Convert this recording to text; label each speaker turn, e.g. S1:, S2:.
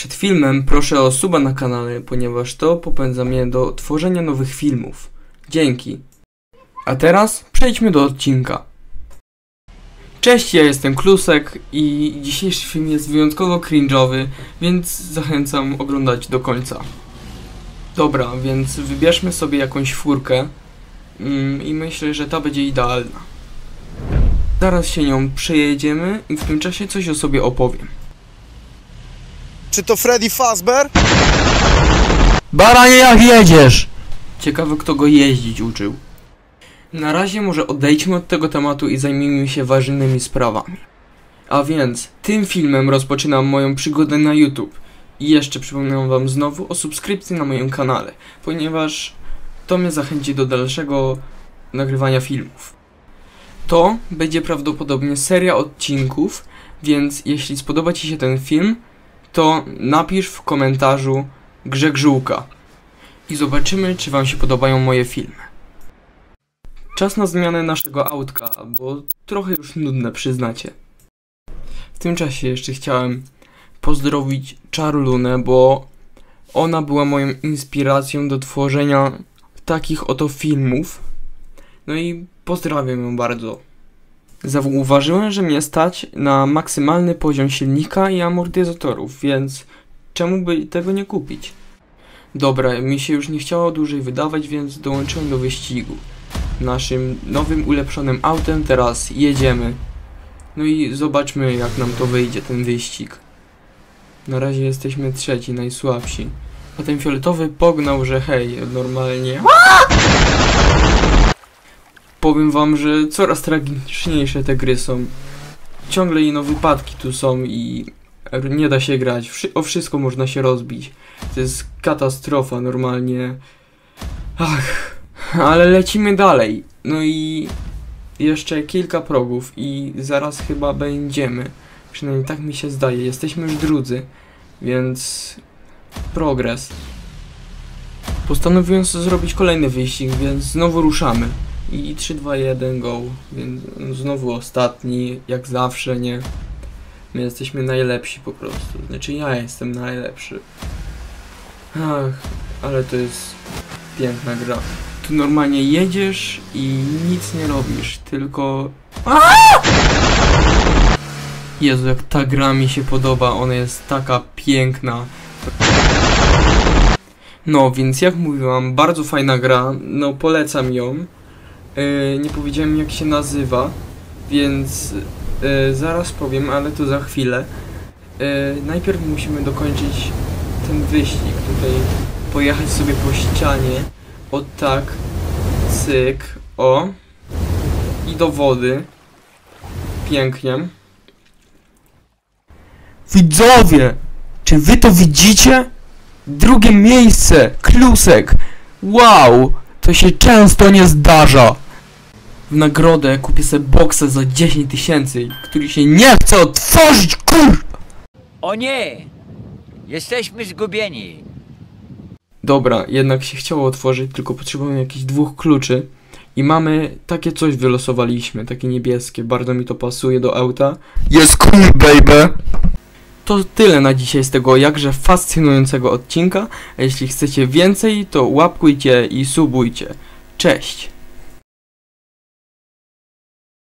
S1: Przed filmem proszę o suba na kanale, ponieważ to popędza mnie do tworzenia nowych filmów. Dzięki. A teraz przejdźmy do odcinka. Cześć, ja jestem Klusek i dzisiejszy film jest wyjątkowo cringe'owy, więc zachęcam oglądać do końca. Dobra, więc wybierzmy sobie jakąś furkę mm, i myślę, że ta będzie idealna. Zaraz się nią przejedziemy i w tym czasie coś o sobie opowiem.
S2: Czy to Freddy Fazbear?
S3: Baranie jak jedziesz?
S1: Ciekawe kto go jeździć uczył. Na razie może odejdźmy od tego tematu i zajmijmy się ważnymi sprawami. A więc, tym filmem rozpoczynam moją przygodę na YouTube. I jeszcze przypominam wam znowu o subskrypcji na moim kanale, ponieważ to mnie zachęci do dalszego nagrywania filmów. To będzie prawdopodobnie seria odcinków, więc jeśli spodoba Ci się ten film, to napisz w komentarzu Grzeg i zobaczymy, czy Wam się podobają moje filmy. Czas na zmianę naszego autka, bo trochę już nudne, przyznacie. W tym czasie jeszcze chciałem pozdrowić Charlunę, bo ona była moją inspiracją do tworzenia takich oto filmów. No i pozdrawiam ją bardzo. Zauważyłem, że mnie stać na maksymalny poziom silnika i amortyzatorów, więc czemu by tego nie kupić? Dobra, mi się już nie chciało dłużej wydawać, więc dołączyłem do wyścigu. Naszym nowym, ulepszonym autem teraz jedziemy. No i zobaczmy, jak nam to wyjdzie, ten wyścig. Na razie jesteśmy trzeci, najsłabsi. A ten fioletowy pognał, że hej, normalnie. Powiem wam, że coraz tragiczniejsze te gry są. Ciągle ino wypadki tu są i nie da się grać. O wszystko można się rozbić. To jest katastrofa normalnie. Ach, ale lecimy dalej. No i jeszcze kilka progów i zaraz chyba będziemy. Przynajmniej tak mi się zdaje. Jesteśmy już drudzy, więc progres. Postanowiłem sobie zrobić kolejny wyścig, więc znowu ruszamy. I 3, 2, 1, go. Więc znowu ostatni, jak zawsze, nie? My jesteśmy najlepsi po prostu. Znaczy ja jestem najlepszy. Ach, ale to jest piękna gra. Tu normalnie jedziesz i nic nie robisz, tylko... Jezu, jak ta gra mi się podoba, ona jest taka piękna. No, więc jak mówiłam, bardzo fajna gra, no polecam ją. Yy, nie powiedziałem jak się nazywa, więc yy, zaraz powiem, ale to za chwilę. Yy, najpierw musimy dokończyć ten wyścig, tutaj pojechać sobie po ścianie, o tak, cyk, o, i do wody, pięknie.
S3: Widzowie! Czy wy to widzicie? Drugie miejsce! Klusek! Wow! To się często nie zdarza!
S1: W nagrodę kupię sobie boksę za 10 tysięcy, który się
S3: Nie chcę otworzyć, kur...
S4: O nie! Jesteśmy zgubieni.
S1: Dobra, jednak się chciało otworzyć, tylko potrzebujemy jakichś dwóch kluczy. I mamy takie coś wylosowaliśmy, takie niebieskie, bardzo mi to pasuje do auta.
S3: Jest cool, baby!
S1: To tyle na dzisiaj z tego jakże fascynującego odcinka. Jeśli chcecie więcej, to łapkujcie i subujcie. Cześć!